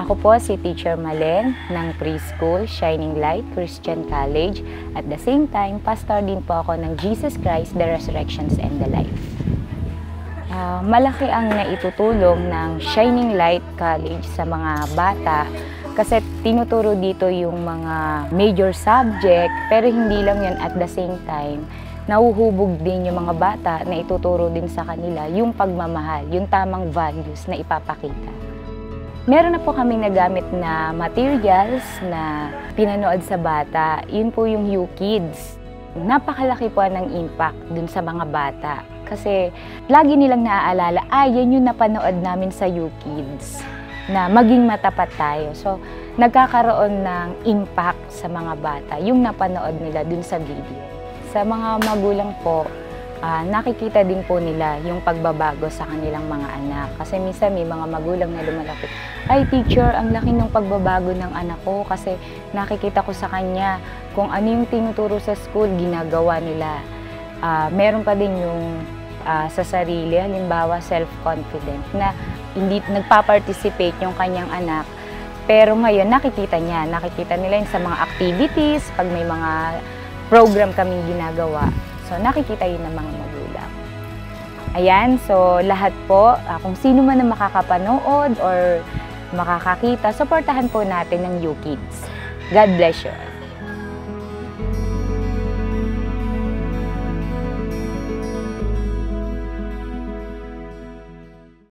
Ako po si Teacher Malen ng Preschool Shining Light Christian College. At the same time, pastor din po ako ng Jesus Christ, the Resurrections and the Life. Ah, malaki ang naitutulong ng Shining Light College sa mga bata kasi tinuturo dito yung mga major subject pero hindi lang yun at the same time nauhubog din yung mga bata na ituturo din sa kanila yung pagmamahal, yung tamang values na ipapakita. Meron na po kaming nagamit na materials na pinanood sa bata. Yun po yung U-Kids. Napakalaki po ng impact dun sa mga bata. Kasi lagi nilang naaalala, ah, yan yung napanood namin sa U-Kids na maging matapat tayo. So, nagkakaroon ng impact sa mga bata yung napanood nila dun sa video. Sa mga magulang po, ah, nakikita din po nila yung pagbabago sa kanilang mga anak. Kasi minsan may mga magulang na lumalapit, ay teacher, ang laki ng pagbabago ng anak ko kasi nakikita ko sa kanya kung ano yung tinuturo sa school, ginagawa nila. Ah, meron pa din yung ah, sa sarili, halimbawa self-confident, na hindi nagpa-participate yung kanyang anak. Pero ngayon, nakikita niya, nakikita nila yun sa mga activities, pag may mga program kaming ginagawa. So, nakikita yun ng mga magulang. Ayan, so lahat po, ah, kung sino man na makakapanood or makakakita, supportahan po natin ng YouKids. God bless you.